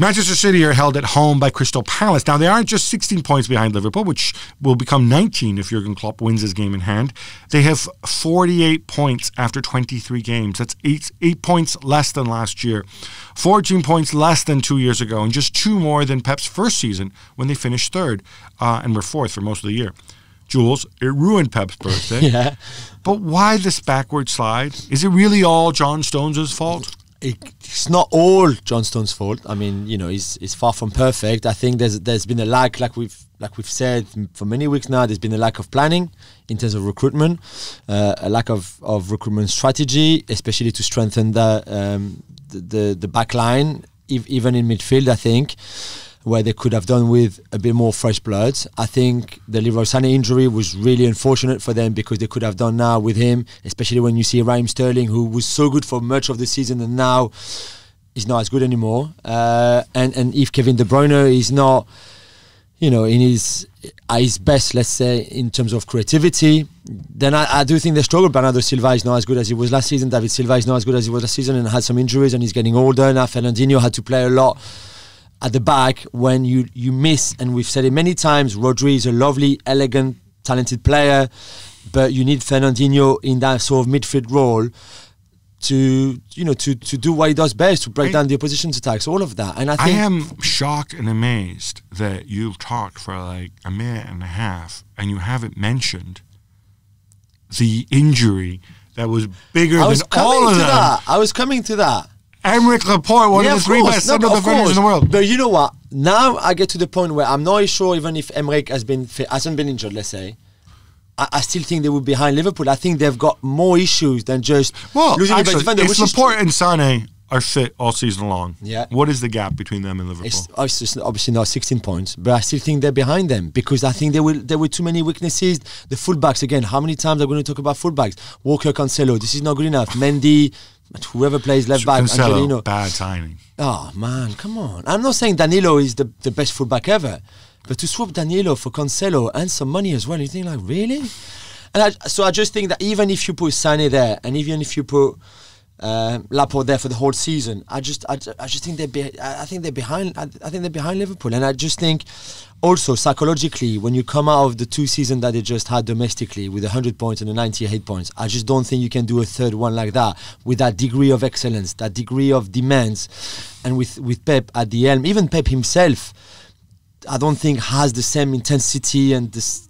Manchester City are held at home by Crystal Palace. Now, they aren't just 16 points behind Liverpool, which will become 19 if Jurgen Klopp wins his game in hand. They have 48 points after 23 games. That's eight, eight points less than last year, 14 points less than two years ago, and just two more than Pep's first season when they finished third uh, and were fourth for most of the year. Jules, it ruined Pep's birthday. yeah. But why this backward slide? Is it really all John Stones' fault? It's not all John Stones' fault. I mean, you know, he's, he's far from perfect. I think there's there's been a lack, like we've like we've said for many weeks now. There's been a lack of planning in terms of recruitment, uh, a lack of, of recruitment strategy, especially to strengthen the um, the, the, the back line, ev- even in midfield. I think where they could have done with a bit more fresh blood. I think the Leroy Sané injury was really unfortunate for them because they could have done now with him, especially when you see Raheem Sterling, who was so good for much of the season and now is not as good anymore. Uh, and and if Kevin De Bruyne is not, you know, in his at his best, let's say in terms of creativity, then I, I do think they struggle. Bernardo Silva is not as good as he was last season. David Silva is not as good as he was last season, and had some injuries, and he's getting older now. Fernandinho had to play a lot at the back when you you miss, and we've said it many times. Rodri is a lovely, elegant, talented player, but you need Fernandinho in that sort of midfield role to you know to to do what he does best to break I, down the opposition's attacks all of that and i think i am shocked and amazed that you've talked for like a minute and a half and you haven't mentioned the injury that was bigger I was than all of that. i was coming to that Aymeric Laporte, one yeah, of the three best no, defenders in the world. But you know what? Now I get to the point where I'm not sure even if Aymeric has been hasn't been injured. Let's say. I, I still think they be behind Liverpool. I think they've got more issues than just well, losing actually, defender. If Laporte and Sané are fit all season long, yeah. what is the gap between them and Liverpool? It's obviously, obviously not 16 points, but I still think they're behind them because I think there were there were too many weaknesses. The fullbacks again. How many times are we going to talk about fullbacks? Walker, Cancelo. This is not good enough. Mendy. But whoever plays left back, Cancelo, Angelino. Bad timing. Oh man, come on! I'm not saying Danilo is the, the best fullback ever, but to swap Danilo for Cancelo and some money as well, you think like really? And I, so I just think that even if you put Sané there, and even if you put uh, Laporte there for the whole season, I just I, I just think they're be, I think they're behind. I, I think they're behind Liverpool, and I just think also psychologically, when you come out of the two seasons that they just had domestically with 100 points and a 98 points, I just don't think you can do a third one like that with that degree of excellence, that degree of demands, and with with Pep at the helm. Even Pep himself, I don't think has the same intensity and this.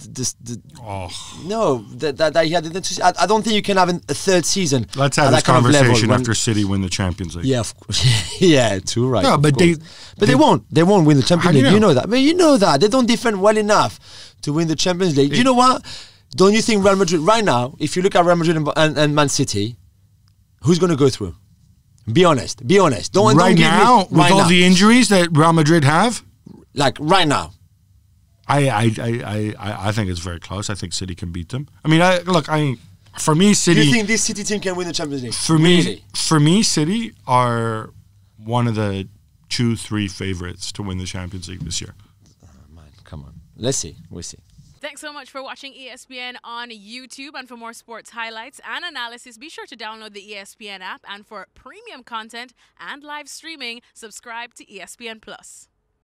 This, the, oh. No, that, that, that he had. I, I don't think you can have a third season. Let's have this conversation after City win the Champions League. Yeah, of course. yeah, too right. No, but they, but they, they, won't. They won't win the Champions League. You know? you know that. But you know that they don't defend well enough to win the Champions League. It, you know what? Don't you think Real Madrid right now? If you look at Real Madrid and, and, and Man City, who's going to go through? Be honest. Be honest. Don't right don't now me, right with all the injuries that Real Madrid have. Like right now. I, I, I, I, I think it's very close. I think City can beat them. I mean, I, look, I for me, City. Do you think this City team can win the Champions League? For really? me, for me, City are one of the two, three favorites to win the Champions League this year. Oh, man, come on. Let's see. We'll see. Thanks so much for watching ESPN on YouTube. And for more sports highlights and analysis, be sure to download the ESPN app. And for premium content and live streaming, subscribe to ESPN Plus.